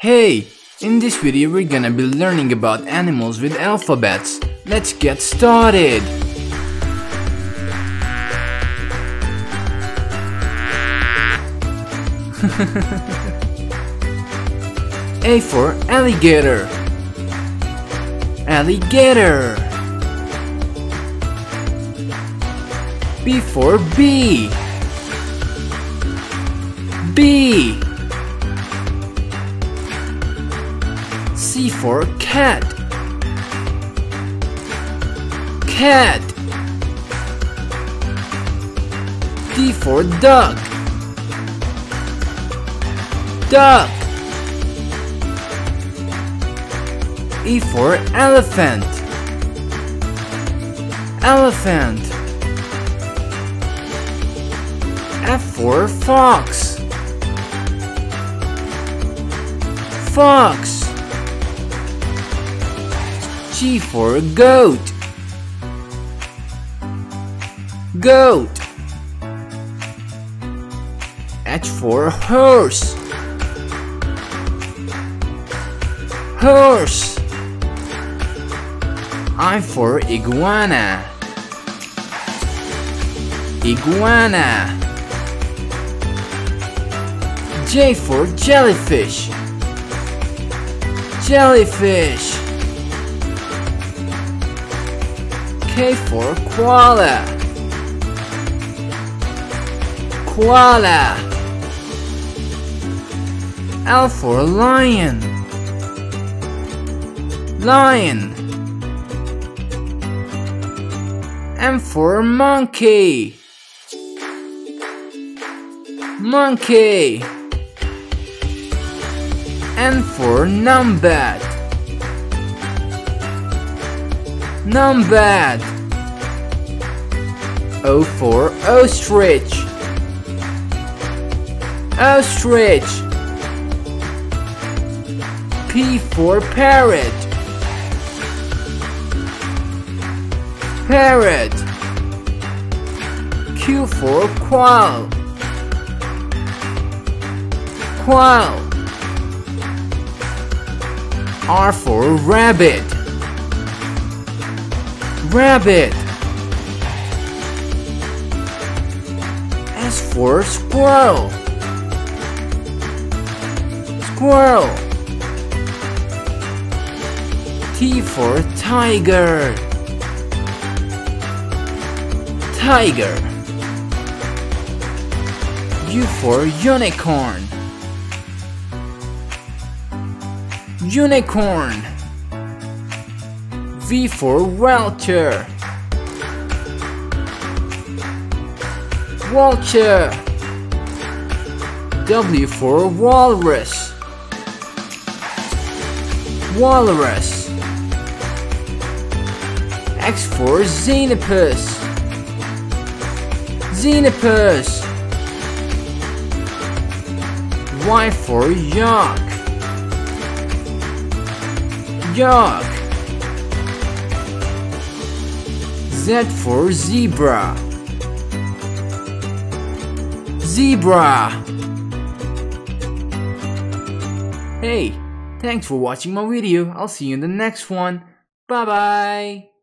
Hey! In this video we're gonna be learning about animals with alphabets. Let's get started! A for alligator Alligator B for bee Bee C for cat. Cat. D for duck. Duck. E for elephant. Elephant F for fox. Fox. G for goat. Goat. H for horse. Horse. I for iguana. Iguana J for jellyfish. Jellyfish. K for koala. Koala. L for lion. Lion. M for monkey. Monkey N for numbat Numbat O for ostrich. Ostrich. P for parrot. Parrot. Q for quail. Quail R for rabbit. Rabbit. S for squirrel. Squirrel. T for tiger. Tiger. U for unicorn Unicorn. V for vulture. Vulture. W for walrus. Walrus. X for xenopus. Xenopus. Y for yak Yak Z for zebra Zebra Hey, thanks for watching my video. I'll see you in the next one. Bye bye.